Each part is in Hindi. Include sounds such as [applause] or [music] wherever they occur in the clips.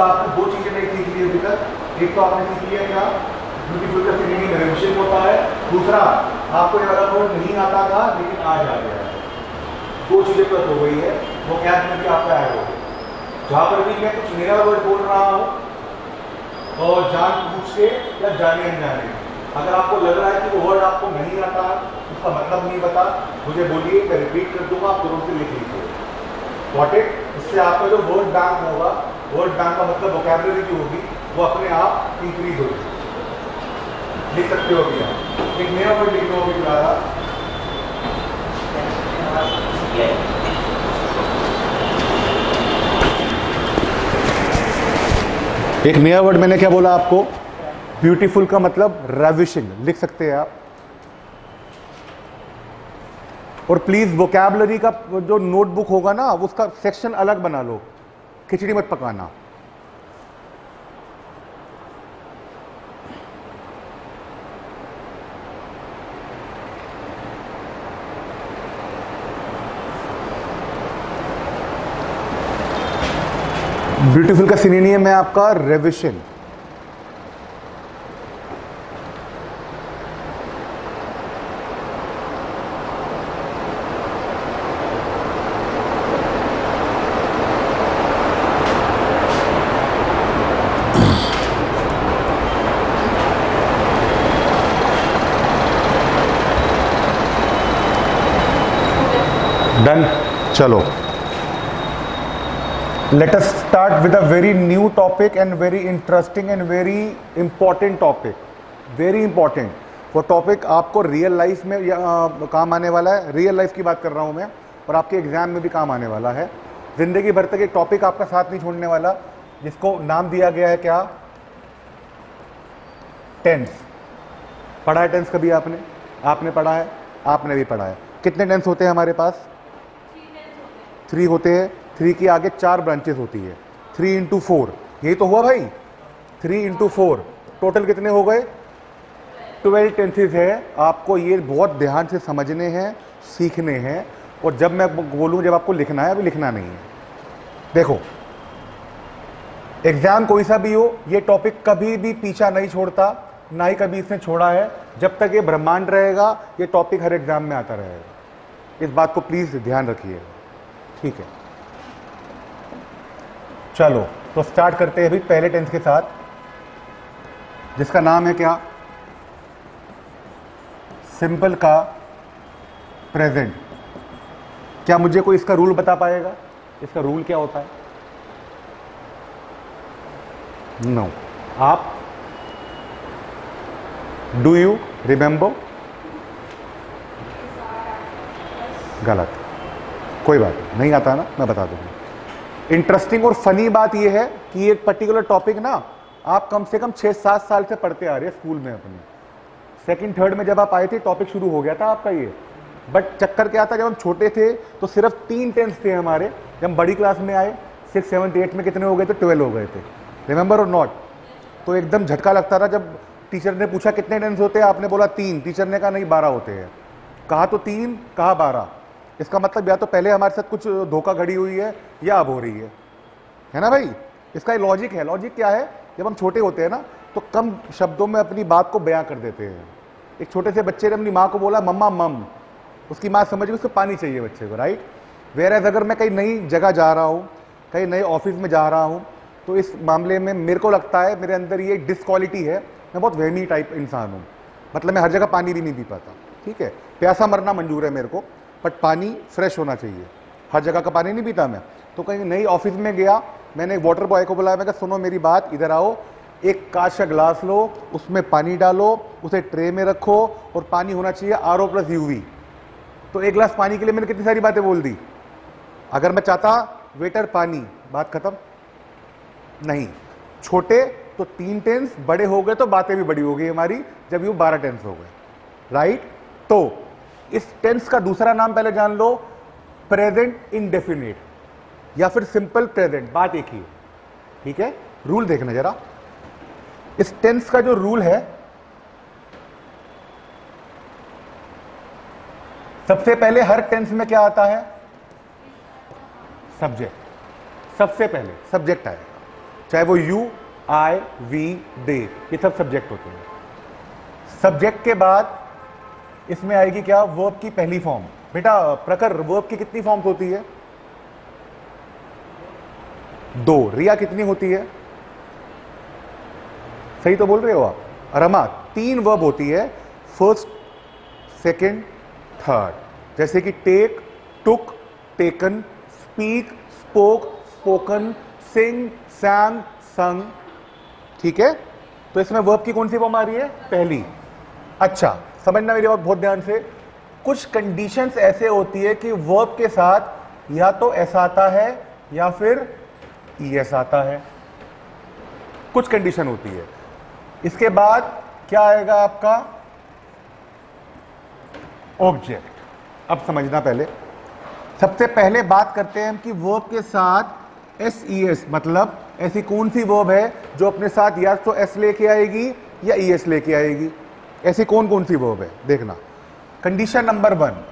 मतलब आपने दो चीज़ें नहीं सीख ली अभी तक। एक तो आपने सीख लिया क्या? ब्यूटीफुल का सिंगिंग रेविशन होता है। दूसरा, आपको ये वाला वर्ड नहीं आता था, लेकिन आज आ गया दो चीज़ें तो हो गई है। वो क्या करके आपका ऐड हो। गया जहाँ पर भी मैं कुछ नया वर्ड बोल रहा हूँ, और जान पूछ के या जाने अनजाने। अगर आपको लग रहा है कि वो वर्ड आपको नहीं आता, उसका मतलब नहीं पता मुझे बोलिए, मैं रिपीट कर दूँगा, आप तुरंत से लिख लीजिए। वॉट इट इससे आपका जो वर्ड बैंक होगा वर्ड बैंक का मतलब वोकेबलरी की होगी, वो अपने आप इंक्रीज होगी लिख सकते हो अभी एक नया वर्ड लिख लो अभी एक नया वर्ड मैंने क्या बोला आपको? ब्यूटीफुल का मतलब रेविशिंग लिख सकते हैं आप। और प्लीज़ वोकैबलरी का जो नोटबुक होगा ना, उसका सेक्शन अलग बना लो। खिचड़ी मत पकाना। ब्यूटीफुल का सिनेनियम है आपका रेविशन डन चलो। Let us start with a very new topic and very interesting and very important topic. Very important. वो टॉपिक आपको रियल लाइफ में या, आ, काम आने वाला है। रियल लाइफ की बात कर रहा हूँ मैं और आपके एग्ज़ाम में भी काम आने वाला है। ज़िंदगी भर तक एक टॉपिक आपका साथ नहीं छोड़ने वाला जिसको नाम दिया गया है क्या? टेंस पढ़ा है टेंस कभी आपने? आपने पढ़ा है? आपने भी पढ़ा है। कितने टेंस होते हैं हमारे पास? थ्री होते हैं, थ्री के आगे चार ब्रांचेस होती है। थ्री इंटू फोर यही तो हुआ भाई। थ्री इंटू फोर टोटल कितने हो गए? ट्वेल्व टेंसेज है। आपको ये बहुत ध्यान से समझने हैं, सीखने हैं। और जब मैं बोलूँ, जब आपको लिखना है, अभी लिखना नहीं है। देखो एग्ज़ाम कोई सा भी हो, ये टॉपिक कभी भी पीछा नहीं छोड़ता, ना ही कभी इसने छोड़ा है। जब तक ये ब्रह्मांड रहेगा, ये टॉपिक हर एग्ज़ाम में आता रहेगा। इस बात को प्लीज़ ध्यान रखिए। ठीक है। चलो तो स्टार्ट करते हैं अभी पहले टेंस के साथ। जिसका नाम है क्या? सिंपल का प्रेजेंट क्या मुझे कोई इसका रूल बता पाएगा? इसका रूल क्या होता है? No no. आप डू यू रिमेंबर गलत। कोई बात नहीं आता ना, मैं बता दूँगा। इंटरेस्टिंग और फनी बात यह है कि एक पर्टिकुलर टॉपिक ना आप कम से कम छह सात साल से पढ़ते आ रहे हैं स्कूल में अपने। सेकंड थर्ड में जब आप आए थे टॉपिक शुरू हो गया था आपका ये। बट चक्कर क्या था, जब हम छोटे थे तो सिर्फ़ तीन टेंस थे हमारे। जब हम बड़ी क्लास में आए सिक्स सेवन्थ एट में कितने हो गए थे? ट्वेल्व हो गए थे। रिमेंबर और नॉट तो एकदम झटका लगता था जब टीचर ने पूछा, कितने टेंस होते हैं? आपने बोला, तीन। टीचर ने कहा, नहीं, बारह होते हैं। कहा तो तीन, कहा बारह। इसका मतलब या तो पहले हमारे साथ कुछ धोखा घड़ी हुई है या अब हो रही है। है ना भाई? इसका लॉजिक है। लॉजिक क्या है? जब हम छोटे होते हैं ना तो कम शब्दों में अपनी बात को बयां कर देते हैं। एक छोटे से बच्चे ने अपनी माँ को बोला, मम्मा, मम। उसकी माँ समझ गई, उसको पानी चाहिए बच्चे को राइट वेर एज अगर मैं कहीं नई जगह जा रहा हूँ, कहीं नए ऑफ़िस में जा रहा हूँ तो इस मामले में मेरे को लगता है, मेरे अंदर ये डिसक्वालिटी है। मैं बहुत वहमी टाइप इंसान हूँ। मतलब मैं हर जगह पानी भी नहीं पी पाता। ठीक है? प्यासा मरना मंजूर है मेरे को। बट पानी फ्रेश होना चाहिए। हर जगह का पानी नहीं पीता मैं। तो कहीं नई ऑफ़िस में गया, मैंने एक वाटर बॉय को बुलाया, मैं कहा, सुनो मेरी बात, इधर आओ, एक कांच का ग्लास लो, उसमें पानी डालो, उसे ट्रे में रखो और पानी होना चाहिए आर ओ प्लस यूवी तो एक गिलास पानी के लिए मैंने कितनी सारी बातें बोल दी। अगर मैं चाहता वेटर पानी, बात खत्म। नहीं, छोटे तो तीन टेंस बड़े हो गए तो बातें भी बड़ी हो गई हमारी, जब यू बारह टेंस हो गए। राइट तो इस टेंस का दूसरा नाम पहले जान लो प्रेजेंट इनडेफिनेट या फिर सिंपल प्रेजेंट बात एक ही ठीक है? रूल देखना जरा। इस टेंस का जो रूल है, सबसे पहले हर टेंस में क्या आता है? सब्जेक्ट सबसे पहले सब्जेक्ट आएगा। चाहे वो यू आई वी दे ये सब सब्जेक्ट होते हैं। सब्जेक्ट के बाद इसमें आएगी क्या? वर्ब की पहली फॉर्म बेटा, प्रकर वर्ब की कितनी फॉर्म्स होती है? दो। रिया कितनी होती है? सही तो बोल रहे हो आप। रमा तीन वर्ब होती है। फ़र्स्ट सेकंड थर्ड जैसे कि take took taken speak spoke spoken sing sang sung ठीक है? तो इसमें वर्ब की कौन सी फॉर्म आ रही है? पहली। अच्छा समझना मेरी बात बहुत ध्यान से। कुछ कंडीशंस ऐसे होती है कि वर्ब के साथ या तो एस आता है या फिर ई एस आता है। कुछ कंडीशन होती है। इसके बाद क्या आएगा आपका? ऑब्जेक्ट अब समझना पहले। सबसे पहले बात करते हैं हम कि वर्ब के साथ एस ई एस मतलब ऐसी कौन सी वर्ब है जो अपने साथ या तो एस लेके आएगी या ई एस लेके आएगी। ऐसी कौन कौन सी वर्ब है? देखना। कंडीशन नंबर वन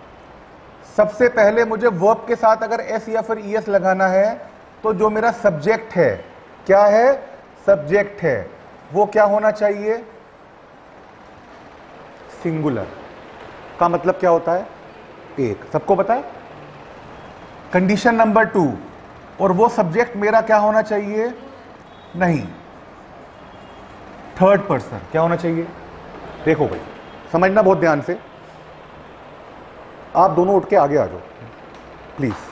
सबसे पहले मुझे वर्ब के साथ अगर एस या फिर ई एस लगाना है तो जो मेरा सब्जेक्ट है, क्या है? सब्जेक्ट है। वो क्या होना चाहिए? सिंगुलर का मतलब क्या होता है? एक। सबको पता कंडीशन नंबर टू और वो सब्जेक्ट मेरा क्या होना चाहिए? नहीं। थर्ड पर्सन क्या होना चाहिए? देखो भाई, समझना बहुत ध्यान से। आप दोनों उठ के आगे आ जाओ प्लीज़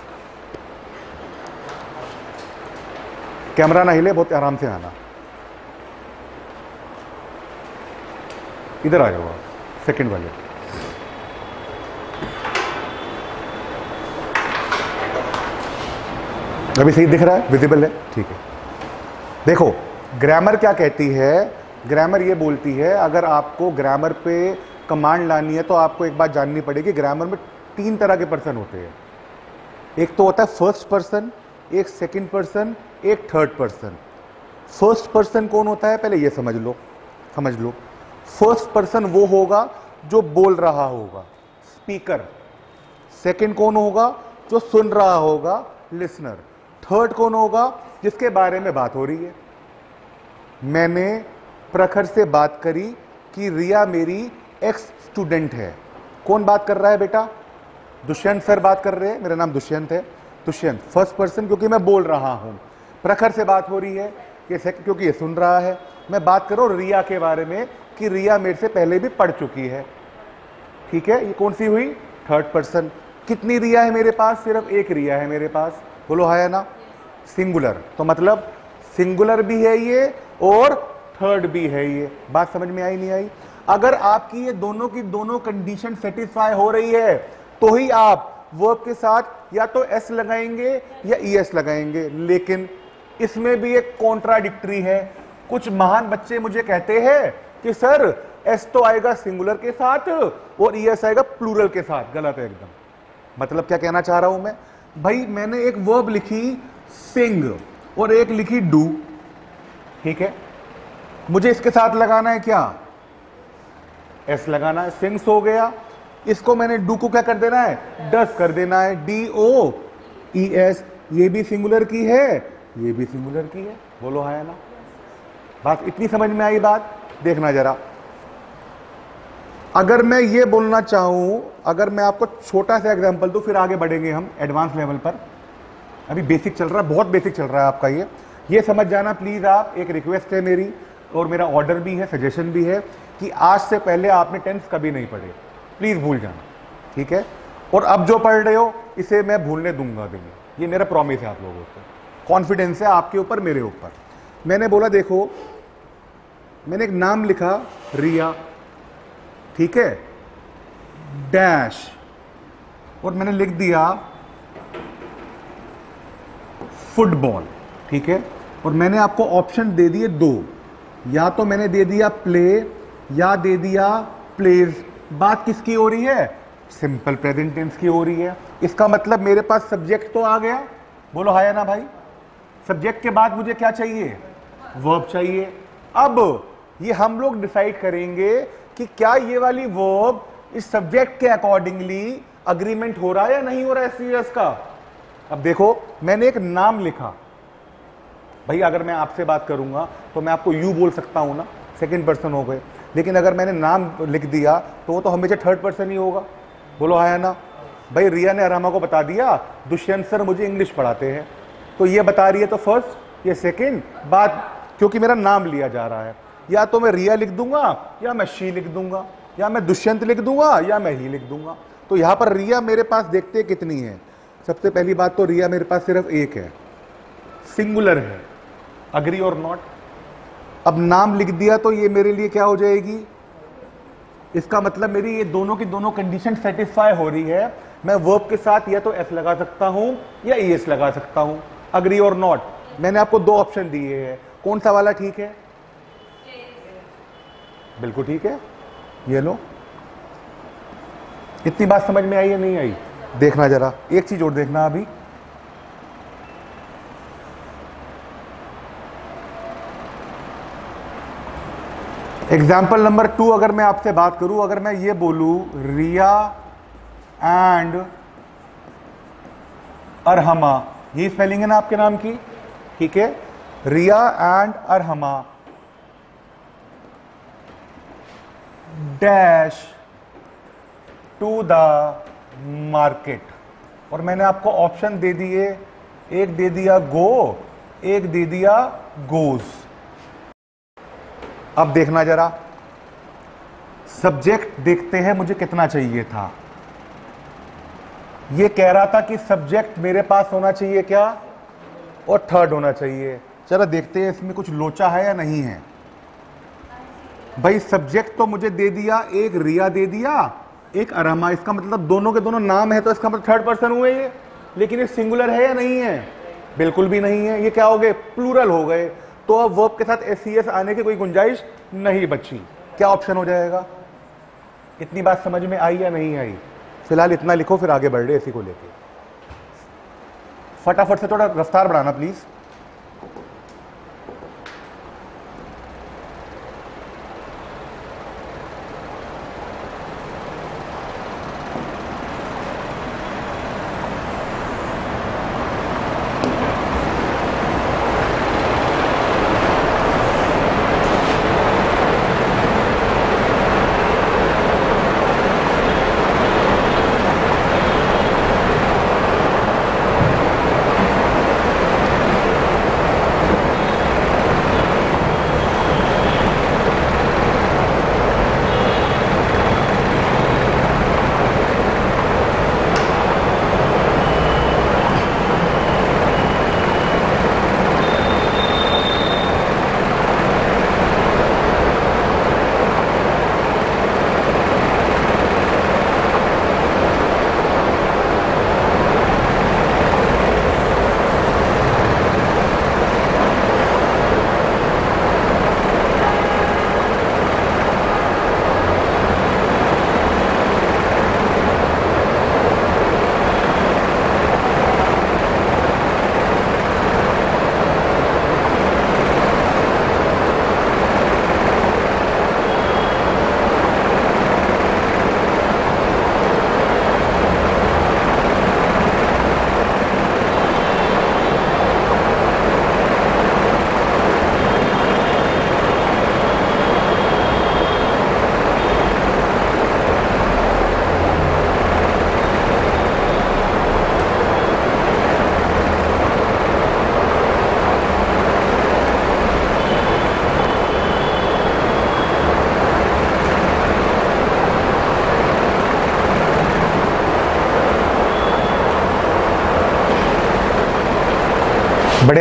कैमरा ना हिले, बहुत आराम से आना। इधर आ जाओ आप सेकंड वाले। अभी सही दिख रहा है? विजिबल है? ठीक है। देखो ग्रामर क्या कहती है? ग्रामर ये बोलती है, अगर आपको ग्रामर पे कमांड लानी है तो आपको एक बात जाननी पड़ेगी ग्रामर में तीन तरह के पर्सन होते हैं। एक तो होता है फ़र्स्ट पर्सन एक सेकंड पर्सन एक थर्ड पर्सन फ़र्स्ट पर्सन कौन होता है? पहले ये समझ लो समझ लो। फ़र्स्ट पर्सन वो होगा जो बोल रहा होगा स्पीकर सेकंड कौन होगा? जो सुन रहा होगा लिसनर थर्ड कौन होगा? जिसके बारे में बात हो रही है। मैंने प्रखर से बात करी कि रिया मेरी एक्स स्टूडेंट है। कौन बात कर रहा है बेटा? दुष्यंत सर बात कर रहे हैं। मेरा नाम दुष्यंत है। दुष्यंत फ़र्स्ट पर्सन क्योंकि मैं बोल रहा हूँ। प्रखर से बात हो रही है सेकंड क्योंकि ये सुन रहा है। मैं बात करो रिया के बारे में कि रिया मेरे से पहले भी पढ़ चुकी है। ठीक है? ये कौन सी हुई? थर्ड पर्सन कितनी रिया है मेरे पास? सिर्फ़ एक रिया है मेरे पास। बोलो है ना। सिंगुलर तो मतलब सिंगुलर भी है ये और थर्ड भी है ये। बात समझ में आई, नहीं आई? अगर आपकी ये दोनों की दोनों कंडीशन सेटिस्फाई हो रही है तो ही आप वर्ब के साथ या तो एस लगाएँगे या ई एस लगाएँगे। लेकिन इसमें भी एक कॉन्ट्राडिक्टरी है। कुछ महान बच्चे मुझे कहते हैं कि, सर एस तो आएगा सिंगुलर के साथ और ई एस आएगा प्लूरल के साथ। गलत है एकदम। मतलब क्या कहना चाह रहा हूँ मैं? भाई, मैंने एक वर्ब लिखी सिंग और एक लिखी डू ठीक है? मुझे इसके साथ लगाना है क्या? एस लगाना है सिंग्स हो गया। इसको मैंने डू को क्या कर देना है? डस कर देना है। डी ओ, ई एस, ये भी सिंगुलर की है। ये भी सिंगुलर की है। बोलो, है ना? बात इतनी समझ में आई बात? देखना जरा। अगर मैं ये बोलना चाहूँ, अगर मैं आपको छोटा सा एग्जांपल दूँ, फिर आगे बढ़ेंगे हम एडवांस लेवल पर। अभी बेसिक चल रहा है, बहुत बेसिक चल रहा है आपका ये। ये समझ जाना प्लीज़ आप, एक रिक्वेस्ट है मेरी। और मेरा ऑर्डर भी है सजेशन भी है कि आज से पहले आपने टेंस कभी नहीं पढ़े। प्लीज़ भूल जाना, ठीक है? और अब जो पढ़ रहे हो, इसे मैं भूलने दूँगा भी नहीं। ये मेरा प्रॉमिस है आप लोगों को। कॉन्फिडेंस है आपके ऊपर, मेरे ऊपर। मैंने बोला, देखो, मैंने एक नाम लिखा, रिया, ठीक है? डैश और मैंने लिख दिया फुटबॉल ठीक है? और मैंने आपको ऑप्शन दे दिए दो। या तो मैंने दे दिया प्ले या दे दिया प्लेज बात किसकी हो रही है? सिंपल प्रेजेंट टेंस की हो रही है। इसका मतलब मेरे पास सब्जेक्ट तो आ गया। बोलो, हाया ना भाई। सब्जेक्ट के बाद मुझे क्या चाहिए? वर्ब चाहिए। अब ये हम लोग डिसाइड करेंगे कि क्या ये वाली वर्ब इस सब्जेक्ट के अकॉर्डिंगली अग्रीमेंट हो रहा है या नहीं हो रहा है सीरियस का? अब देखो, मैंने एक नाम लिखा। भाई, अगर मैं आपसे बात करूँगा तो मैं आपको यू बोल सकता हूँ ना सेकेंड पर्सन हो गए। लेकिन अगर मैंने नाम लिख दिया तो वो तो हमेशा थर्ड पर्सन ही होगा। बोलो, है ना? भाई, रिया ने अरामा को बता दिया, दुष्यंत सर मुझे इंग्लिश पढ़ाते हैं। तो ये बता रही है तो फ़र्स्ट ये सेकंड बात क्योंकि मेरा नाम लिया जा रहा है। या तो मैं रिया लिख दूँगा, या मैं शी लिख दूँगा, या मैं दुष्यंत लिख दूँगा, या मैं ही लिख दूँगा। तो यहाँ पर रिया मेरे पास देखते कितनी है? सबसे पहली बात तो रिया मेरे पास सिर्फ़ एक है। सिंगुलर है। अग्री और नॉट अब नाम लिख दिया तो ये मेरे लिए क्या हो जाएगी? इसका मतलब मेरी ये दोनों की दोनों कंडीशन सेटिस्फाई हो रही है। मैं वर्ब के साथ या तो एस लगा सकता हूँ या ई एस लगा सकता हूँ। अग्री और नॉट मैंने आपको दो ऑप्शन दिए हैं। कौन सा वाला ठीक है? बिल्कुल ठीक है। ये लो। इतनी बात समझ में आई या नहीं आई? देखना जरा। एक चीज़ और देखना अभी। एग्ज़ाम्पल नंबर टू अगर मैं आपसे बात करूँ, अगर मैं ये बोलूँ, रिया एंड अरहमा। ये स्पेलिंग है ना आपके नाम की? ठीक है? Riya and Arhama. Dash to the market और मैंने आपको ऑप्शन दे दिए। एक दे दिया गो एक दे दिया गोज अब देखना जरा। सब्जेक्ट देखते हैं मुझे कितना चाहिए था। ये कह रहा था कि सब्जेक्ट मेरे पास होना चाहिए क्या? और थर्ड होना चाहिए। चलो देखते हैं इसमें कुछ लोचा है या नहीं है। भाई सब्जेक्ट तो मुझे दे दिया, एक रिया दे दिया, एक अरमा। इसका मतलब दोनों के दोनों नाम है तो इसका मतलब थर्ड पर्सन हुए ये। लेकिन ये सिंगुलर है या नहीं है? बिल्कुल भी नहीं है। ये क्या हो गए? प्लूरल हो गए। तो अब वर्ब के साथ एस एस आने की कोई गुंजाइश नहीं बची। क्या ऑप्शन हो जाएगा? इतनी बात समझ में आई या नहीं आई? फ़िलहाल इतना लिखो, फिर आगे बढ़ रहे इसी को लेके। फटाफट से थोड़ा रफ्तार बढ़ाना प्लीज़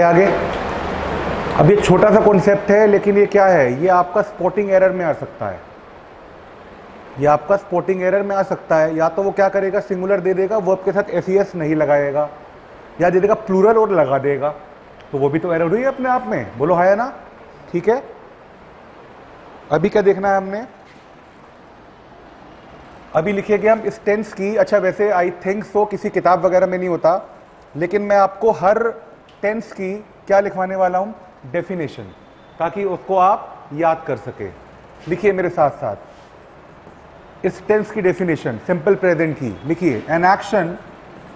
आगे। अब ये छोटा सा कॉन्सेप्ट है, लेकिन ये क्या है? ये आपका स्पॉटिंग एरर में आ सकता है। ये आपका स्पॉटिंग एरर में आ सकता है। या तो वो क्या करेगा? सिंगुलर दे देगा वर्ब के साथ एस नहीं लगाएगा। या दे देगा प्लूरल और लगा देगा। तो वो भी तो एरर हुई है अपने आप में। बोलो है ना। ठीक है? अभी क्या देखना है हमने? अभी लिखेंगे हम इस टेंस की अच्छा वैसे आई थिंक सो किसी किताब वगैरह में नहीं होता। लेकिन मैं आपको हर टेंस की क्या लिखवाने वाला हूँ? डेफिनेशन ताकि उसको आप याद कर सके। लिखिए मेरे साथ साथ इस टेंस की डेफिनेशन सिंपल प्रेजेंट की। लिखिए एन एक्शन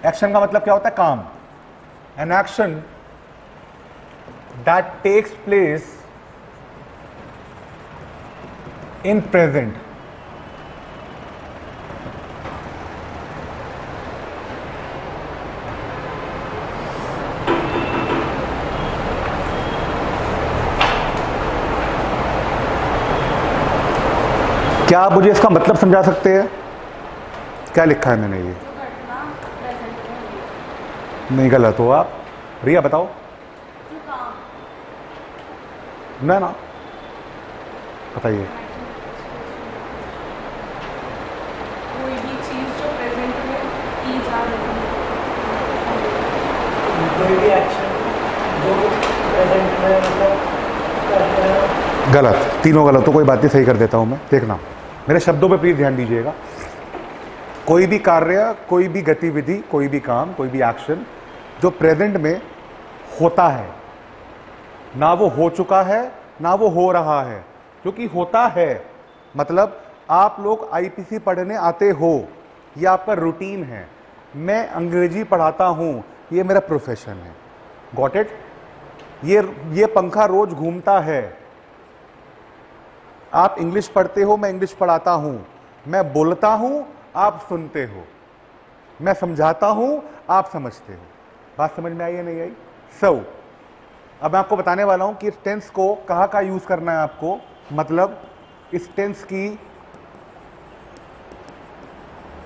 एक्शन का मतलब क्या होता है? काम। An action that takes place in present क्या आप मुझे इसका मतलब समझा सकते हैं? क्या लिखा है मैंने ये? नहीं गलत हो आप। रिया बताओ। ना ना। बताइए। कोई भी चीज़ जो प्रेजेंट में की जा रही है। कोई भी एक्शन जो प्रेजेंट में मतलब हैं। गलत। तीनों गलत हो कोई बात नहीं सही कर देता हूँ मैं। देखना। मेरे शब्दों पर प्लीज़ ध्यान दीजिएगा। कोई भी कार्य, कोई भी गतिविधि, कोई भी काम, कोई भी एक्शन जो प्रेजेंट में होता है, ना वो हो चुका है, ना वो हो रहा है, क्योंकि होता है। मतलब आप लोग आईपीसी पढ़ने आते हो, ये आपका रूटीन है। मैं अंग्रेज़ी पढ़ाता हूँ, ये मेरा प्रोफेशन है। गॉट इट ये ये पंखा रोज घूमता है। आप इंग्लिश पढ़ते हो, मैं इंग्लिश पढ़ाता हूँ। मैं बोलता हूँ, आप सुनते हो। मैं समझाता हूँ, आप समझते हो। बात समझ में आई या नहीं आई? सो अब मैं आपको बताने वाला हूँ कि इस टेंस को कहाँ कहाँ यूज़ करना है आपको? मतलब इस टेंस की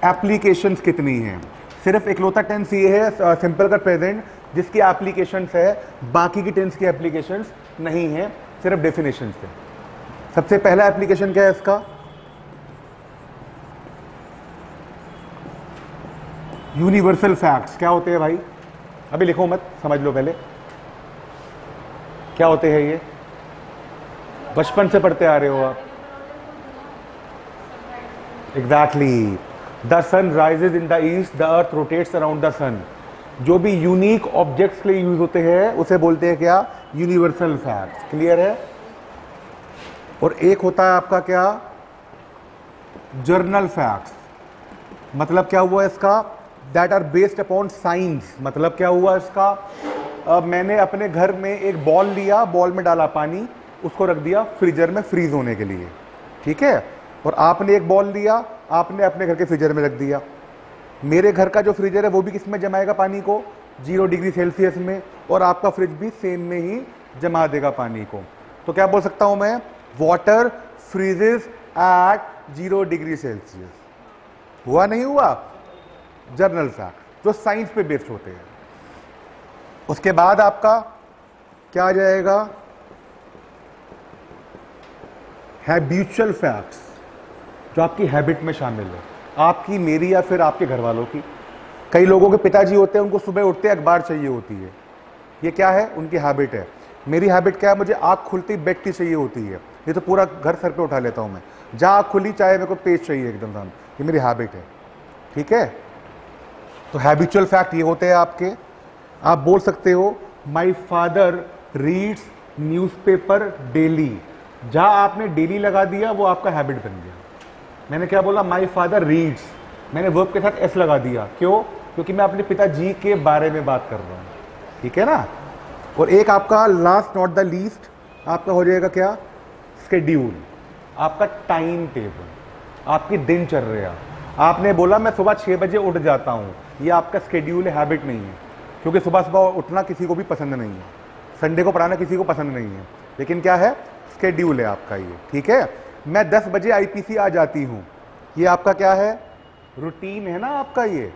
एप्लीकेशंस कितनी हैं? सिर्फ़ इकलौता टेंस ये है सिंपल का प्रेजेंट जिसकी एप्लीकेशंस है, बाकी की टेंस की एप्लीकेशंस नहीं है, सिर्फ़ डेफिनेशंस है। सबसे पहला एप्लीकेशन क्या है इसका? यूनिवर्सल फैक्ट्स क्या होते हैं भाई? अभी लिखो मत, समझ लो पहले। क्या होते हैं ये? बचपन से पढ़ते आ रहे हो आप। Exactly the sun rises in the east the earth rotates around the sun जो भी यूनिक ऑब्जेक्ट्स के लिए यूज़ होते हैं, उसे बोलते हैं क्या? यूनिवर्सल फैक्ट्स क्लियर है? और एक होता है आपका क्या? जर्नल फैक्ट्स मतलब क्या हुआ इसका? That are based upon science मतलब क्या हुआ इसका? अब मैंने अपने घर में एक बॉल लिया बॉल में डाला पानी, उसको रख दिया फ्रीजर में फ्रीज होने के लिए। ठीक है? और आपने एक बॉल लिया, आपने अपने घर के फ्रीजर में रख दिया। मेरे घर का जो फ्रीजर है, वो भी किसमें जमाएगा पानी को? ज़ीरो डिग्री सेल्सियस में। और आपका फ्रिज भी सेम में ही जमा देगा पानी को। तो क्या बोल सकता हूँ मैं? Water freezes at zero degree Celsius हुआ नहीं हुआ? जर्नल फैक्ट जो साइंस पे बेस्ड होते हैं। उसके बाद आपका क्या आ जाएगा हैबिचुअल फैक्ट्स जो आपकी हैबिट में शामिल है। आपकी, मेरी या फिर आपके घर वालों की। कई लोगों के पिताजी होते हैं, उनको सुबह उठते अखबार चाहिए होती है। ये क्या है? उनकी हैबिट है। मेरी हैबिट क्या है? मुझे आँख खुलती बेड चाहिए होती है। ये तो पूरा घर सर पे उठा लेता हूँ मैं। जहाँ खुली, चाहे मेरे को पेज चाहिए एकदम साम ये मेरी हैबिट है। ठीक है? तो हैबिचुअल फैक्ट ये होते हैं आपके। आप बोल सकते हो my father reads newspaper daily जहाँ आपने डेली लगा दिया, वो आपका हैबिट बन गया। मैंने क्या बोला? माई फादर रीड्स मैंने वर्ब के साथ एस लगा दिया। क्यों? क्योंकि मैं अपने पिताजी के बारे में बात कर रहा हूँ। ठीक है ना? और एक आपका लास्ट नॉट द लीस्ट आपका हो जाएगा क्या? स्केड्यूल आपका टाइम टेबल आपकी दिनचर्या। आपने बोला, मैं सुबह छः बजे उठ जाता हूँ। ये आपका स्केड्यूल हैबिट नहीं है, क्योंकि सुबह सुबह उठना किसी को भी पसंद नहीं है। संडे को पढ़ाना किसी को पसंद नहीं है। लेकिन क्या है? स्केड्यूल है आपका ये, ठीक है? मैं दस बजे आईपीसी आ जाती हूँ। ये आपका क्या है? रूटीन है ना आपका ये?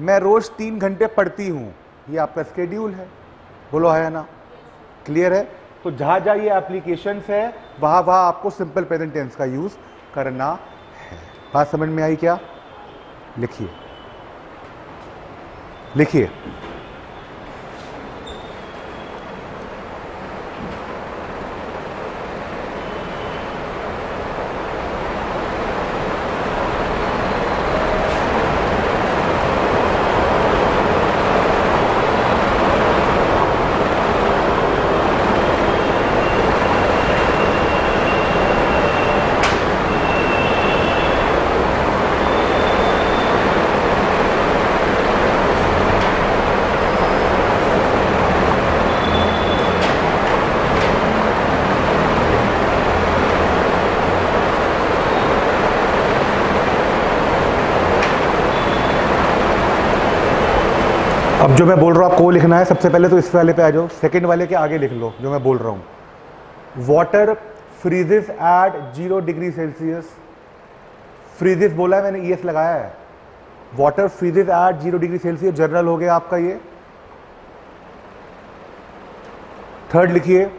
मैं रोज़ तीन घंटे पढ़ती हूँ। ये आपका स्केड्यूल है। बोलो, है ना? क्लियर है? तो जहाँ जहाँ ये एप्लीकेशन है, वहाँ वहाँ आपको सिंपल प्रेजेंट टेंस का यूज़ करना है। बात समझ में आई क्या? लिखिए। लिखिए। जो मैं बोल रहा हूँ, आपको लिखना है। सबसे पहले तो इस वाले पे आ जाओ। सेकंड वाले के आगे लिख लो, जो मैं बोल रहा हूँ। Water freezes at zero degree Celsius freezes बोला है, मैंने ईएस लगाया है। Water freezes at zero degree Celsius general हो गया आपका ये। थर्ड लिखिए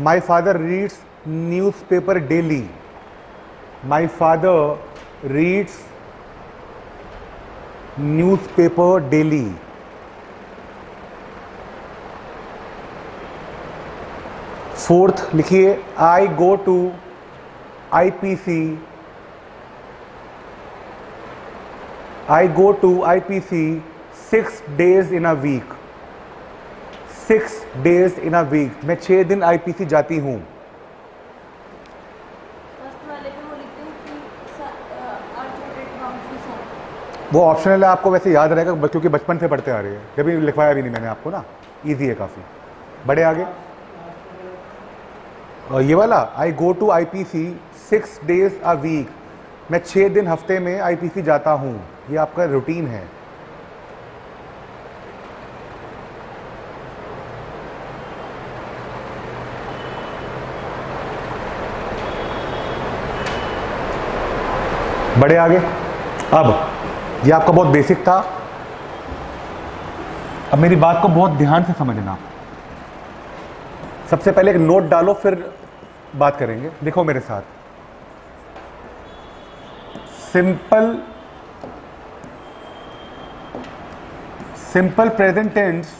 my father reads news paper daily my father reads news paper daily fourth लिखिए I go to I P C I go to I P C six days in a week six days in a week मैं छः दिन आई पी सी जाती हूँ। वो ऑप्शनल है आपको वैसे याद रहेगा क्योंकि बचपन से पढ़ते आ रहे हैं। कभी लिखवाया भी नहीं मैंने आपको ना। इजी है काफ़ी। बड़े आगे। ये वाला I go to I P C six days a week मैं छः दिन हफ़्ते में आई पी सी जाता हूँ। ये आपका रूटीन है। बड़े आगे। अब, ये आपका बहुत बेसिक था। अब मेरी बात को बहुत ध्यान से समझना। सबसे पहले एक नोट डालो, फिर बात करेंगे। देखो मेरे साथ। Simple simple present tense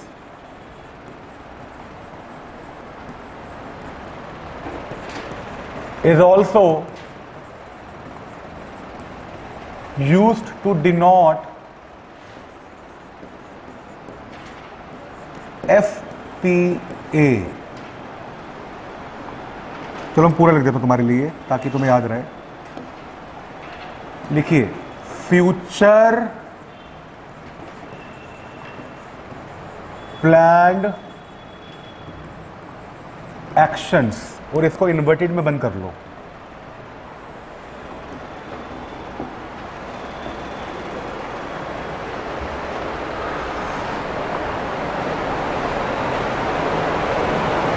is also used to denote FPA चलो हम पूरा लिख देते हूँ तुम्हारे लिए, ताकि तुम्हें याद रहे। लिखिए फ्यूचर प्लान्ड एक्शंस और इसको इन्वर्टेड में बंद कर लो।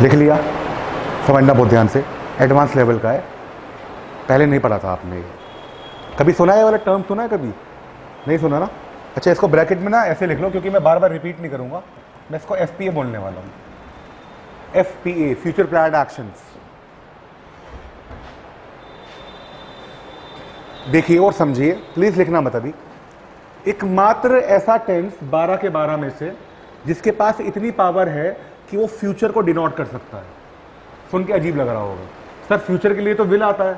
लिख लिया, समझना बहुत ध्यान से। एडवांस लेवल का है। पहले नहीं पढ़ा था आपने ये। कभी सुना है वाला टर्म सुना है कभी? नहीं सुना ना? अच्छा इसको ब्रैकेट में ना ऐसे लिख लो, क्योंकि मैं बार बार रिपीट नहीं करूँगा। मैं इसको एफ़ बोलने वाला हूँ। F P A future plan actions देखिए और समझिए प्लीज़ लिखना मत अभी। एकमात्र ऐसा टेंस 12 के 12 में से, जिसके पास इतनी पावर है कि वो फ्यूचर को डिनोट कर सकता है। सुन के अजीब लग रहा होगा। सर फ्यूचर के लिए तो विल आता है।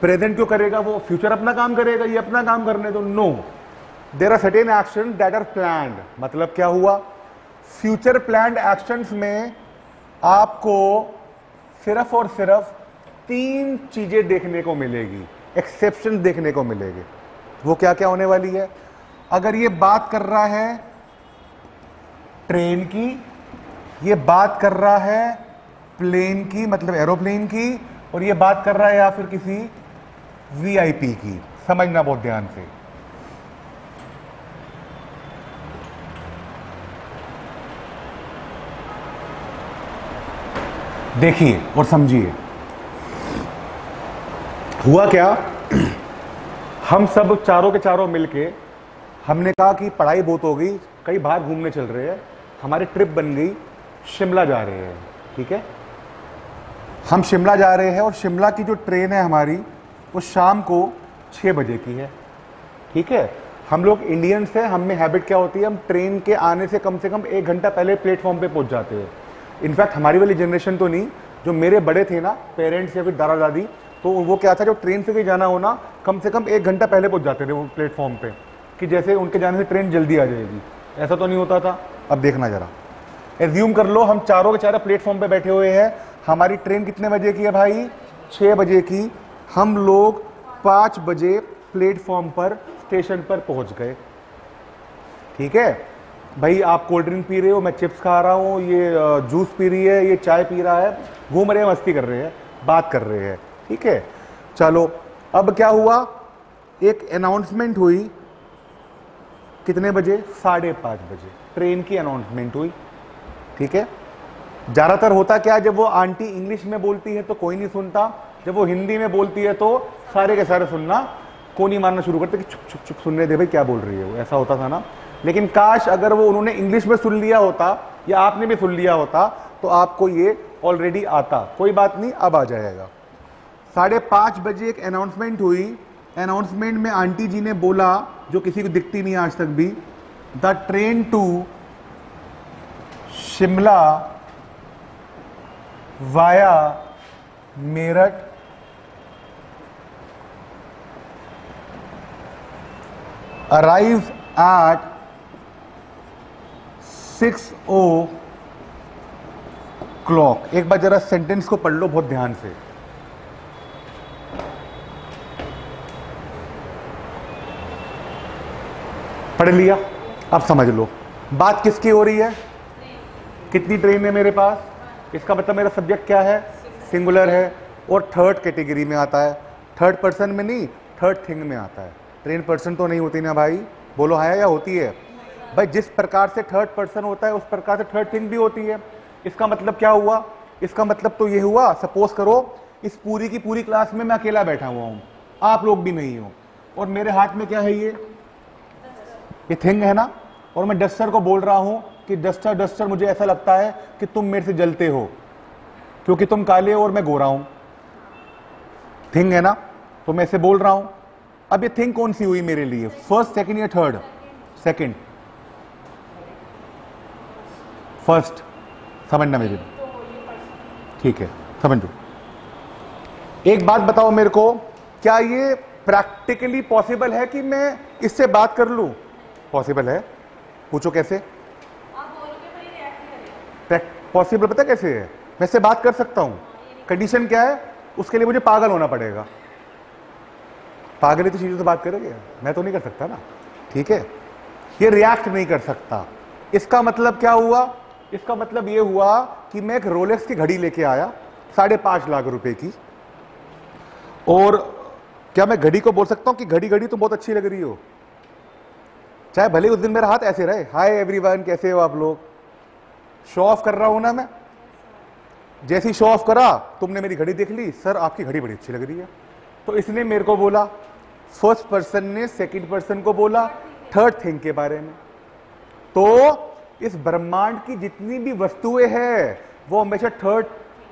प्रेजेंट क्यों करेगा वो? फ्यूचर अपना काम करेगा, ये अपना काम करने दो। No there are certain action that are planned मतलब क्या हुआ? फ्यूचर प्लान्ड एक्शंस में आपको सिर्फ़ और सिर्फ़ तीन चीज़ें देखने को मिलेगी। एक्सेप्शन देखने को मिलेगी। वो क्या क्या होने वाली है? अगर ये बात कर रहा है ट्रेन की, ये बात कर रहा है प्लेन की मतलब एरोप्लेन की, और ये बात कर रहा है या फिर किसी वीआईपी की? समझना बहुत ध्यान से। देखिए और समझिए। हुआ क्या? हम सब चारों के चारों मिलके, हमने कहा कि पढ़ाई बहुत हो गई, कई बाहर घूमने चल रहे हैं, हमारी ट्रिप बन गई, शिमला जा रहे हैं, ठीक है? हम शिमला जा रहे हैं और शिमला की जो ट्रेन है हमारी, वो शाम को छः बजे की है। ठीक है? हम लोग इंडियंस हैं, हम में हैबिट क्या होती है? हम ट्रेन के आने से कम से कम एक घंटा पहले प्लेटफॉर्म पे पहुँच जाते हैं। इनफैक्ट हमारी वाली जनरेशन तो नहीं, जो मेरे बड़े थे ना पेरेंट्स या फिर दादा दादी तो वो क्या था, जब ट्रेन से कहीं जाना हो ना, कम से कम एक घंटा पहले पहुँच जाते थे वो प्लेटफॉर्म पर कि जैसे उनके जाने से ट्रेन जल्दी आ जाएगी। ऐसा तो नहीं होता था? अब देखना जरा। एज्यूम कर लो, हम चारों के चारों प्लेटफॉर्म पर बैठे हुए हैं हमारी ट्रेन कितने बजे की है भाई? छः बजे की। हम लोग पाँच बजे प्लेटफॉर्म पर, स्टेशन पर पहुँच गए। ठीक है? भाई, आप कोल्ड ड्रिंक पी रहे हो, मैं चिप्स खा रहा हूँ, ये जूस पी रही है, ये चाय पी रहा है घूम रहे हैं मस्ती कर रहे हैं, बात कर रहे हैं। ठीक है? चलो, अब क्या हुआ? एक अनाउंसमेंट हुई। कितने बजे? साढ़े पाँच बजे। ट्रेन की अनाउंसमेंट हुई। ठीक है? ज़्यादातर होता क्या है, जब वो आंटी इंग्लिश में बोलती है तो कोई नहीं सुनता जब वो हिंदी में बोलती है तो सारे के सारे सुनना को नहीं मारना शुरू करते कि चुप चुप चुप सुनने दे भाई क्या बोल रही है वो? ऐसा होता था ना। लेकिन काश अगर वो उन्होंने इंग्लिश में सुन लिया होता या आपने भी सुन लिया होता तो आपको ये ऑलरेडी आता। कोई बात नहीं अब आ जाएगा। साढ़े पाँच बजे एक अनाउंसमेंट हुई। अनाउंसमेंट में आंटी जी ने बोला जो किसी को दिखती नहीं आज तक भी the train to Shimla via Meerut. Arrives at 6 o'clock एक बार जरा सेंटेंस को पढ़ लो बहुत ध्यान से। पढ़ लिया? अब समझ लो। बात किसकी हो रही है? कितनी ट्रेन है मेरे पास? इसका मतलब मेरा सब्जेक्ट क्या है? सिंगुलर है और थर्ड कैटेगरी में आता है। थर्ड पर्सन में नहीं थर्ड थिंग में आता है। ट्रेन पर्सन तो नहीं होती ना भाई। बोलो, है या होती है? भाई, जिस प्रकार से थर्ड पर्सन होता है, उस प्रकार से थर्ड थिंग भी होती है। इसका मतलब क्या हुआ? इसका मतलब तो ये हुआ सपोज़ करो, इस पूरी की पूरी क्लास में मैं अकेला बैठा हुआ हूँ। आप लोग भी नहीं हो। और मेरे हाथ में क्या है ये? ये थिंग है ना? और मैं डस्टर को बोल रहा हूँ कि डस्टर डस्टर मुझे ऐसा लगता है कि तुम मेरे से जलते हो, क्योंकि तुम काले हो और मैं गोरा हूँ। थिंग है ना? तो मैं इसे बोल रहा हूँ। अब ये थिंग कौन सी हुई मेरे लिए? फ़र्स्ट सेकंड या थर्ड सेकंड फ़र्स्ट समझना मेरे ठीक है, समझ। एक बात बताओ मेरे को, क्या ये प्रैक्टिकली पॉसिबल है कि मैं इससे बात कर लूँ? पॉसिबल है। पूछो कैसे आप बोलोगे पर ये रिएक्ट नहीं करेगा पॉसिबल पता कैसे है? मैं से बात कर सकता हूँ। कंडीशन क्या है? उसके लिए मुझे पागल होना पड़ेगा। पागल तो चीज़ों से बात करेंगे? मैं तो नहीं कर सकता ना। ठीक है? ये रिएक्ट नहीं कर सकता। इसका मतलब क्या हुआ? इसका मतलब ये हुआ कि मैं एक रोलेक्स की घड़ी लेके आया, साढ़े पाँच लाख रुपए की। और क्या मैं घड़ी को बोल सकता हूँ कि घड़ी घड़ी तो बहुत अच्छी लग रही हो? चाहे भले उस दिन मेरा हाथ ऐसे रहे। हाय एवरीवन कैसे हो आप लोग? शो ऑफ़ कर रहा हूँ ना मैं? जैसी शो ऑफ़ करा, तुमने मेरी घड़ी देख ली, सर, आपकी घड़ी बड़ी अच्छी लग रही है। तो इसने मेरे को बोला फ़र्स्ट पर्सन ने सेकंड पर्सन को बोला थर्ड थिंग के बारे में। तो इस ब्रह्मांड की जितनी भी वस्तुएँ हैं, वो हमेशा थर्ड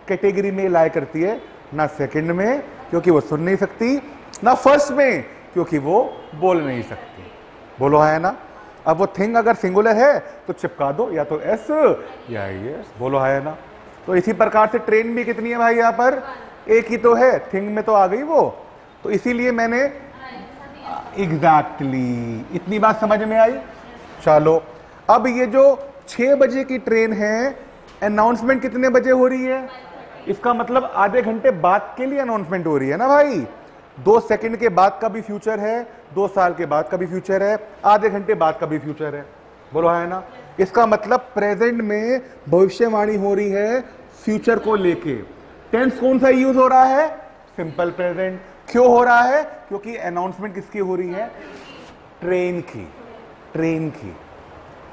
कैटेगरी में लाया करती है। ना सेकंड में, क्योंकि वो सुन नहीं सकती, ना फ़र्स्ट में, क्योंकि वो बोल नहीं सकती। बोलो है ना? अब वो थिंग अगर सिंगुलर है तो चिपका दो या तो एस या यस बोलो है ना तो इसी प्रकार से ट्रेन भी कितनी है भाई यहाँ पर? एक ही तो है थिंग में तो आ गई वो। तो इसीलिए मैंने एग्जैक्टली exactly, इतनी बात समझ में आई? चलो अब ये जो छह बजे की ट्रेन है अनाउंसमेंट कितने बजे हो रही है? इसका मतलब आधे घंटे बाद के लिए अनाउंसमेंट हो रही है ना भाई? दो सेकंड के बाद का भी फ्यूचर है, दो साल के बाद का भी फ्यूचर है, आधे घंटे बाद का भी फ्यूचर है। बोलो, है ना? इसका मतलब प्रेजेंट में भविष्यवाणी हो रही है फ्यूचर को लेके। टेंस कौन सा यूज़ हो रहा है? Simple present. क्यों हो रहा है? क्योंकि अनाउंसमेंट किसकी हो रही है? ट्रेन की। ट्रेन की।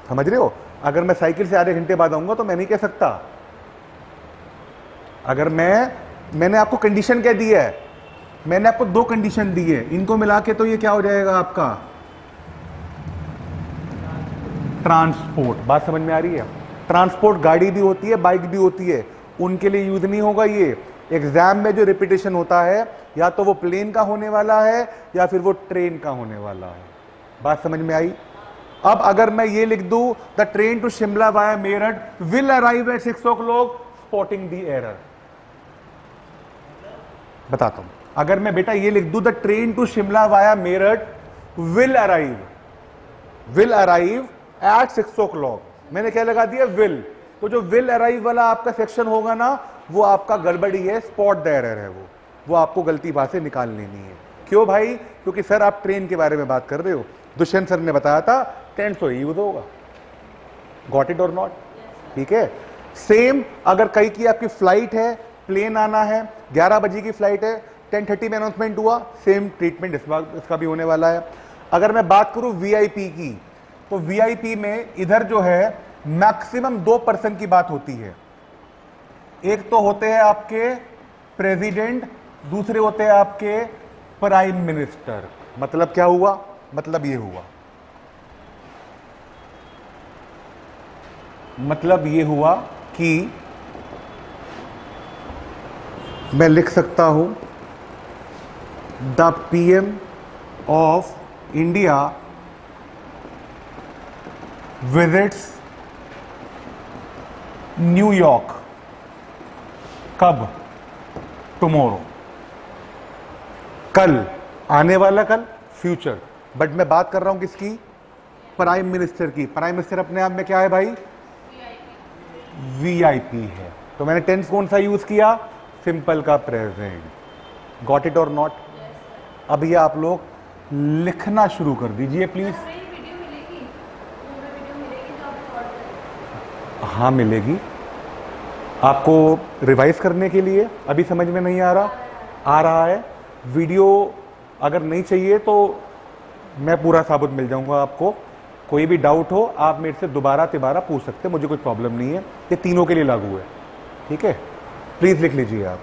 समझ रहे हो? अगर मैं साइकिल से आधे घंटे बाद आऊँगा तो मैं नहीं कह सकता। अगर मैं, मैंने आपको कंडीशन क्या दी है मैंने आपको दो कंडीशन दी है इनको मिला के तो ये क्या हो जाएगा आपका? ट्रांसपोर्ट बात समझ में आ रही है? ट्रांसपोर्ट गाड़ी भी होती है बाइक भी होती है। उनके लिए यूज़ नहीं होगा ये। एग्ज़ाम में जो रिपीटेशन होता है, या तो वो प्लेन का होने वाला है, या फिर वो ट्रेन का होने वाला है। बात समझ में आई? अब अगर मैं ये लिख दूँ the train to Shimla via Meerut will arrive at six o'clock spotting the error बताता हूँ। अगर मैं बेटा ये लिख दूँ the train to Shimla via Meerut will arrive will arrive at six o'clock मैंने क्या लगा दिया? विल तो जो विल अराइव वाला आपका सेक्शन होगा ना, वो आपका गड़बड़ी है स्पॉट द है वो। वो आपको गलती वहाँ से निकाल लेनी है। क्यों भाई? क्योंकि सर आप ट्रेन के बारे में बात कर रहे हो। दुष्यंत सर ने बताया था टेंथ तो यूज़ होगा। गॉट इट और नॉट ठीक है? सेम अगर कई की आपकी फ़्लाइट है प्लेन आना है 11 बजे की फ़्लाइट है 10:30 में अनाउंसमेंट हुआ सेम ट्रीटमेंट इस बार, इसका भी होने वाला है। अगर मैं बात करूँ वीआईपी की तो वीआईपी में इधर जो है मैक्सिमम दो पर्सन की बात होती है। एक तो होते हैं आपके प्रेसिडेंट दूसरे होते हैं आपके प्राइम मिनिस्टर मतलब क्या हुआ? मतलब ये हुआ। मतलब ये हुआ कि मैं लिख सकता हूँ the PM of India visits New York कब? टुमोरो। कल। आने वाला कल? फ्यूचर। बट मैं बात कर रहा हूँ किसकी? प्राइम मिनिस्टर की। प्राइम मिनिस्टर अपने आप में क्या है भाई? वीआईपी है। तो मैंने टेंस कौन सा यूज़ किया? सिंपल का प्रेजेंट गॉट इट और नॉट अब ये आप लोग लिखना शुरू कर दीजिए प्लीज़ तो हाँ मिलेगी। आपको रिवाइज करने के लिए अभी समझ में नहीं आ रहा। आ रहा है। वीडियो अगर नहीं चाहिए तो मैं पूरा साबुत मिल जाऊँगा आपको। कोई भी डाउट हो आप मेरे से दोबारा तिबारा पूछ सकते हैं। मुझे कोई प्रॉब्लम नहीं है। ये तीनों के लिए लागू है। ठीक है? प्लीज़ लिख लीजिए आप।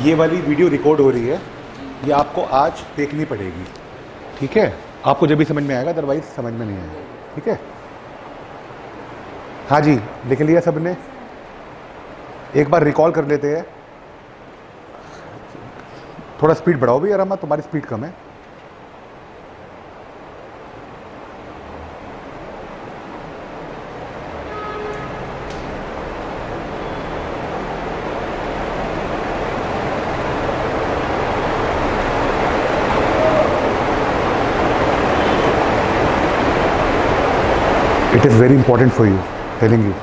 ये वाली वीडियो रिकॉर्ड हो रही है, ये आपको आज देखनी पड़ेगी। ठीक है? आपको जब भी समझ में आएगा अदरवाइज़ समझ में नहीं आएगा। ठीक है? हाँ जी, लिख लिया सबने। एक बार रिकॉल कर लेते हैं। थोड़ा स्पीड बढ़ाओ भी अम्मा तुम्हारी स्पीड कम है। It is very important for you, telling you.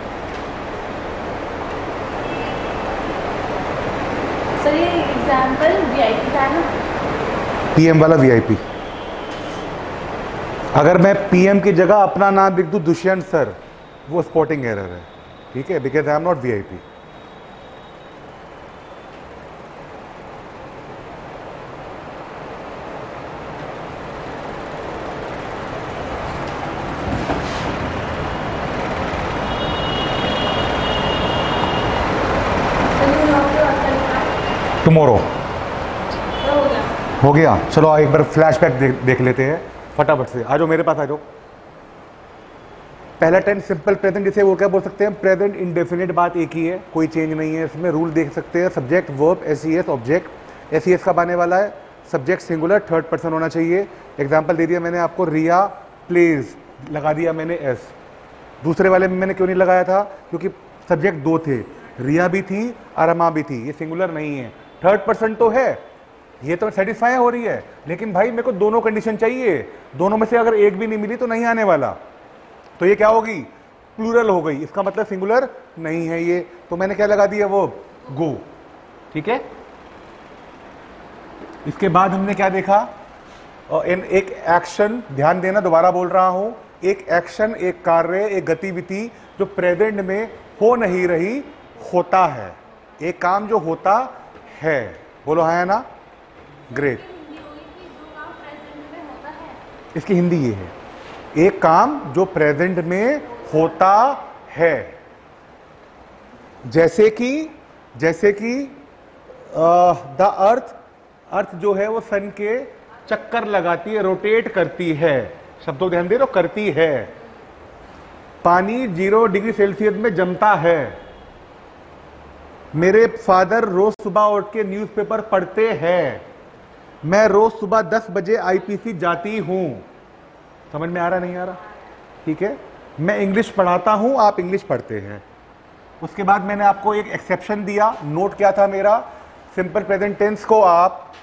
Sir ये वाला वी आई पी था ना? पीएम वाला वीआईपी अगर मैं पीएम की जगह अपना नाम लिख दूँ दुष्यंत सर वो स्पोर्टिंग एरर है। ठीक है? Because I am not VIP sir ये नौकरी और कल टुमारो हो गया। चलो एक बार फ्लैशबैक देख, देख लेते हैं। फटाफट से। आ जाओ मेरे पास आ जाओ। पहला टेंस सिंपल प्रेजेंट जिसे वो क्या बोल सकते हैं? प्रेजेंट इंडेफिनिट बात एक ही है। कोई चेंज नहीं है इसमें। रूल देख सकते हैं। Subject verb S C S object S C S कब आने वाला है? सब्जेक्ट सिंगुलर थर्ड पर्सन होना चाहिए। एग्ज़ाम्पल दे दिया मैंने आपको रिया प्लेज लगा दिया मैंने एस दूसरे वाले में मैंने क्यों नहीं लगाया था? क्योंकि सब्जेक्ट दो थे। रिया भी थी अरमा भी थी। ये सिंगुलर नहीं है। थर्ड पर्सन तो है। ये तो सेटिस्फाई हो रही है। लेकिन भाई, मेरे को दोनों कंडीशन चाहिए। दोनों में से अगर एक भी नहीं मिली तो नहीं आने वाला। तो ये क्या होगी? प्लूरल हो गई। इसका मतलब सिंगुलर नहीं है ये। तो मैंने क्या लगा दिया वो? गो ठीक है? इसके बाद हमने क्या देखा? इन एक एक्शन ध्यान देना, दोबारा बोल रहा हूँ। एक एक्शन एक कार्य, एक गतिविधि जो प्रेजेंट में हो नहीं रही, होता है। एक काम जो होता है। बोलो, है ना? ग्रेट है इसकी हिंदी ये है। एक काम जो प्रेजेंट में होता है, जैसे कि जैसे कि द अर्थ अर्थ जो है वो सन के चक्कर लगाती है रोटेट करती है। शब्दों ध्यान दे रहे करती है। पानी ज़ीरो डिग्री सेल्सियस में जमता है। मेरे फादर रोज सुबह उठ के न्यूज़पेपर पढ़ते हैं। मैं रोज सुबह 10 बजे आईपीसी जाती हूँ। समझ में आ रहा नहीं आ रहा? ठीक है? मैं इंग्लिश पढ़ाता हूँ, आप इंग्लिश पढ़ते हैं। उसके बाद मैंने आपको एक एक्सेप्शन दिया। नोट क्या था मेरा? सिंपल प्रेजेंट टेंस को आप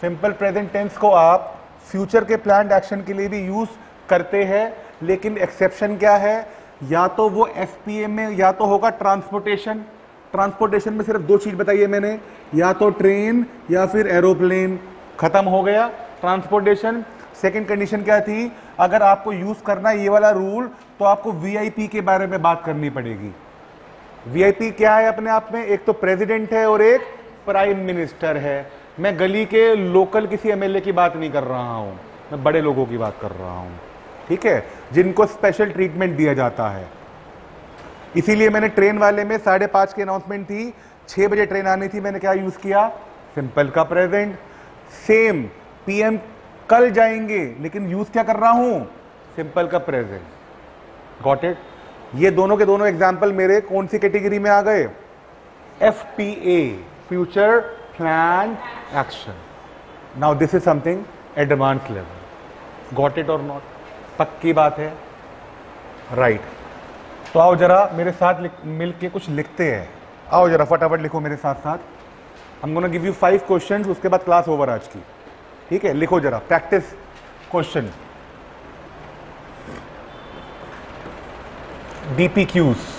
सिंपल प्रेजेंट टेंस को आप फ्यूचर के प्लान एक्शन के लिए भी यूज़ करते हैं। लेकिन एक्सेप्शन क्या है? या तो वो एसपीएम में, या तो होगा ट्रांसपोर्टेशन ट्रांसपोर्टेशन में सिर्फ़ दो चीज़ बताइए मैंने, या तो ट्रेन या फिर एरोप्लेन खत्म हो गया ट्रांसपोर्टेशन सेकंड कंडीशन क्या थी? अगर आपको यूज़ करना है ये वाला रूल तो आपको वीआईपी के बारे में बात करनी पड़ेगी। वीआईपी क्या है अपने आप में? एक तो प्रेसिडेंट है और एक प्राइम मिनिस्टर है। मैं गली के लोकल किसी एमएलए की बात नहीं कर रहा हूँ। मैं बड़े लोगों की बात कर रहा हूँ। ठीक है? जिनको स्पेशल ट्रीटमेंट दिया जाता है। इसीलिए मैंने ट्रेन वाले में साढ़े पाँच की अनाउंसमेंट थी, छह बजे ट्रेन आनी थी, मैंने क्या यूज़ किया? सिंपल का प्रेजेंट सेम पीएम कल जाएँगे, लेकिन यूज़ क्या कर रहा हूँ? सिंपल का प्रेजेंट गॉट इट ये दोनों के दोनों एग्ज़ाम्पल मेरे कौन सी कैटेगरी में आ गए? F P A future plan action now this is something advance level got it और नॉट पक्की बात है। राइट. तो आओ जरा मेरे साथ मिल के कुछ लिखते हैं। आओ जरा फटाफट लिखो मेरे साथ साथ। हम gonna give you five question उसके बाद क्लास ओवर आज की। ठीक है? लिखो जरा प्रैक्टिस क्वेश्चन डीपी क्यूज़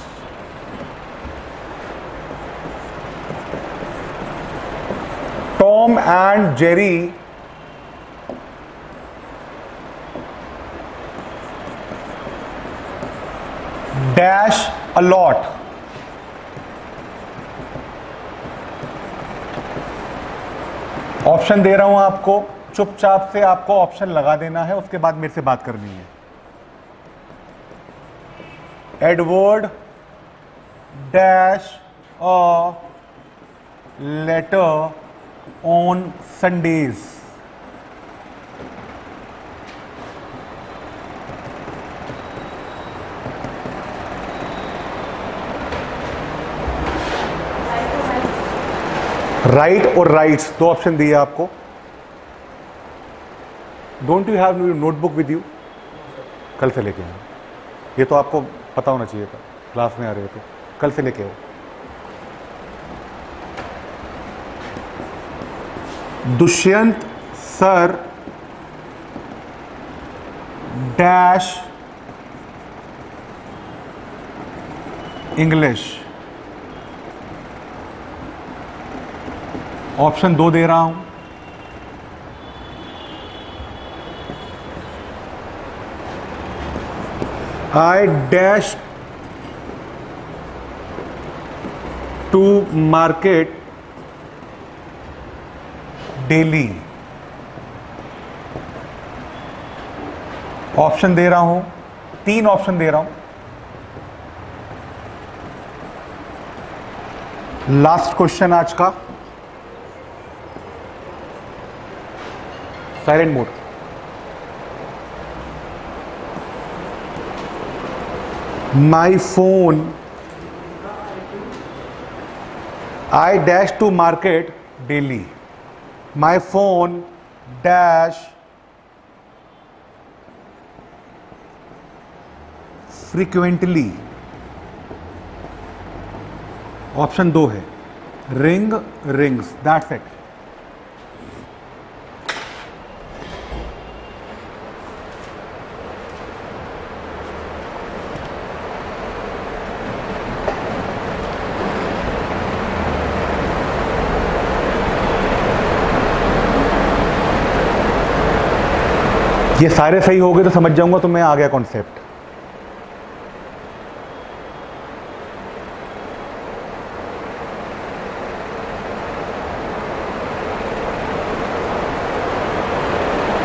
Tom and Jerry dash a lot. Option दे रहा हूँ आपको चुपचाप से आपको ऑप्शन लगा देना है, उसके बाद मेरे से बात करनी है Edward dash a letter on Sundays. Write और राइट्स दो ऑप्शन दिए आपको। Don't you have you notebook with you कल से लेके आओ। ये तो आपको पता होना चाहिए था। क्लास में आ रहे थे कल से लेके आओ। Dushyant sir dash English option दो दे रहा हूँ। I dash to market daily option दे रहा हूँ, तीन ऑप्शन दे रहा हूँ। लास्ट क्वेश्चन आज का। Silent mode my phone I dash to market daily my phone dash frequently option दो है. रिंग रिंग्स दैट्स इट ये सारे सही हो गए तो समझ जाऊँगा तो मैं आ गया कॉन्सेप्ट.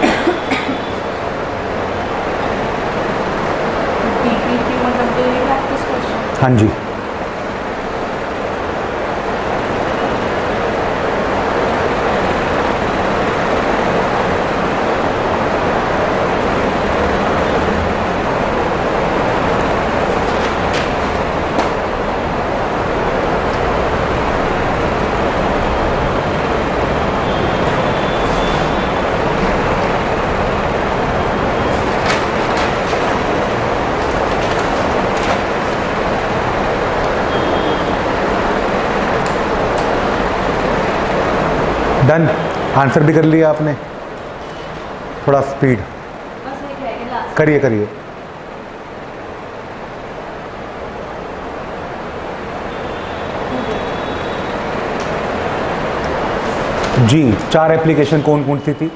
[coughs] हाँ जी डन आंसर भी कर लिया आपने। थोड़ा स्पीड. करिए करिए। जी चार एप्लीकेशन कौन कौन सी थी.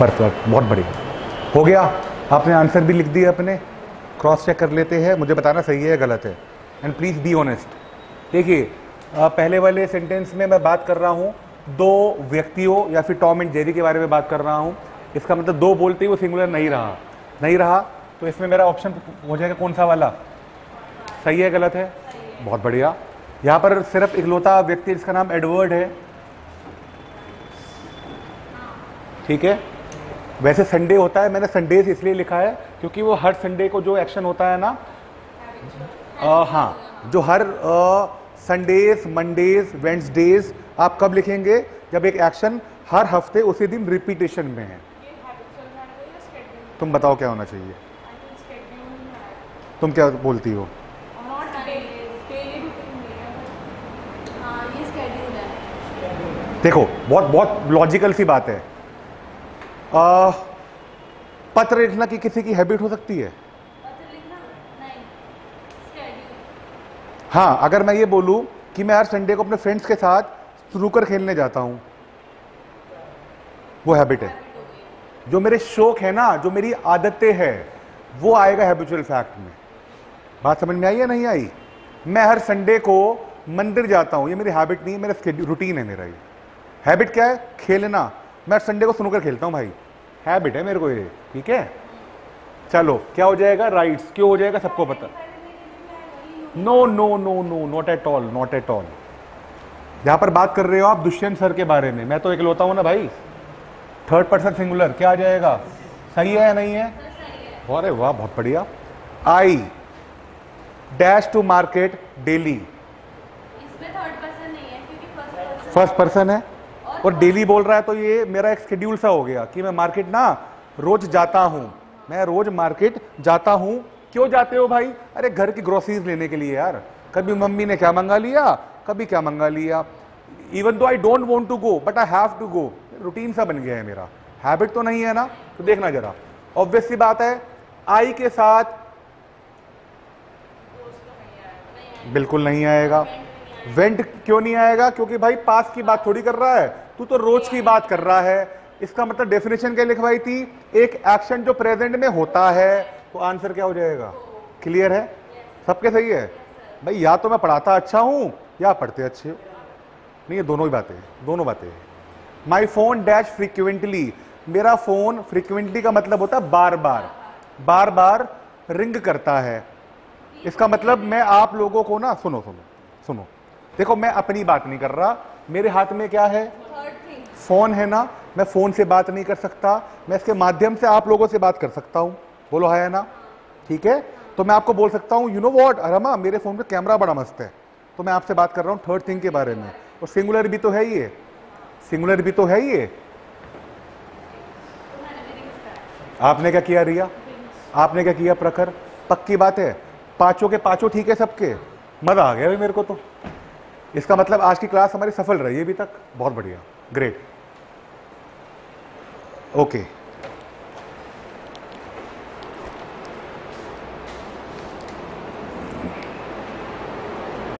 परफेक्ट बहुत बढ़िया। हो गया। आपने आंसर भी लिख दिया अपने। क्रॉस चेक कर लेते हैं। मुझे बताना सही है या गलत है। एंड प्लीज़ बी ऑनेस्ट देखिए पहले वाले सेंटेंस में मैं बात कर रहा हूँ दो व्यक्तियों या फिर टॉम एंड जेरी के बारे में बात कर रहा हूँ। इसका मतलब दो बोलते ही वो सिंगुलर नहीं रहा। नहीं रहा तो इसमें मेरा ऑप्शन हो जाएगा कौन सा वाला? सही है गलत है? बहुत बढ़िया। यहाँ पर सिर्फ़ इकलौता व्यक्ति जिसका नाम एडवर्ड है। ठीक है? वैसे संडे होता है मैंने संडेज इसलिए लिखा है क्योंकि वो हर संडे को जो एक्शन होता है ना आ, हाँ जो हर संडेज मंडेज वेंसडेज आप कब लिखेंगे जब एक एक्शन हर हफ़्ते उसी दिन रिपीटेशन में है? तुम बताओ क्या होना चाहिए. तुम क्या बोलती हो है. हाँ, है. देखो बहुत बहुत लॉजिकल सी बात है आ, पत्र लिखना की किसी की हैबिट हो सकती है पत्र लिखना? नहीं. Schedule. हाँ अगर मैं ये बोलूँ कि मैं हर संडे को अपने फ्रेंड्स के साथ स्नूकर खेलने जाता हूँ, वो हैबिट है. जो मेरे शौक है ना, जो मेरी आदतें हैं, वो आएगा हैबिचुअल फैक्ट में। बात समझ में आई या नहीं आई? मैं हर संडे को मंदिर जाता हूँ, ये मेरी हैबिट नहीं है, मेरा रूटीन है मेरा ये। हैबिट क्या है? खेलना। मैं हर संडे को स्नूकर खेलता हूँ भाई। हैबिट है मेरे को ये, ठीक है? चलो, क्या हो जाएगा? राइट्स क्यों हो जाएगा? सबको पता। No no no no not at all not at all यहाँ पर बात कर रहे हो आप दुष्यंत सर के बारे में मैं तो एक इकलौता हूँ ना भाई। थर्ड पर्सन सिंगुलर क्या आ जाएगा? सही है या नहीं है? अरे वाह बहुत बढ़िया। I dash to market daily है फ़र्स्ट पर्सन है। और डेली बोल रहा है तो ये मेरा एक शेड्यूल सा हो गया कि मैं मार्केट ना रोज जाता हूँ। मैं रोज मार्केट जाता हूँ क्यों जाते हो भाई? अरे घर की ग्रोसरीज लेने के लिए यार। कभी मम्मी ने क्या मंगा लिया? कभी क्या मंगा लिया। Even though I don't want to go but I have to go routine सा बन गया है मेरा। हैबिट तो नहीं है ना? तो देखना जरा। ऑब्वियस सी बात है, आई के साथ बिल्कुल नहीं आएगा। वेंट क्यों नहीं आएगा? क्योंकि भाई पास की बात थोड़ी कर रहा है। तू तो रोज की बात कर रहा है। इसका मतलब डेफिनेशन क्या लिखवाई थी? एक एक्शन जो प्रेजेंट में होता है। तो आंसर क्या हो जाएगा? क्लियर है? सबके सही है? भाई, या तो मैं पढ़ाता अच्छा हूँ, या पढ़ते अच्छे हो। नहीं, ये दोनों ही बातें दोनों बातें हैं। माई फ़ोन डैश फ्रिक्वेंटली मेरा फ़ोन फ्रिक्वेंटली का मतलब होता है बार बार बार बार रिंग करता है। इसका मतलब मैं आप लोगों को ना, सुनो सुनो सुनो। देखो, मैं अपनी बात नहीं कर रहा। मेरे हाथ में क्या है? फ़ोन है ना। मैं फ़ोन से बात नहीं कर सकता। मैं इसके माध्यम से आप लोगों से बात कर सकता हूँ। बोलो है ना ठीक है? तो मैं आपको बोल सकता हूँ यू नो वॉट अरमा, मेरे फ़ोन पे कैमरा बड़ा मस्त है। तो मैं आपसे बात कर रहा हूँ थर्ड थिंग के बारे में। और सिंगुलर भी तो है ही ये। सिंगुलर भी तो है ही ये। आपने क्या किया रिया? आपने क्या किया प्रखर? पक्की बात है। पाँचों के पाँचों ठीक है सबके। मज़ा आ गया भाई मेरे को तो। इसका मतलब आज की क्लास हमारी सफल रही है अभी तक। बहुत बढ़िया। Great okay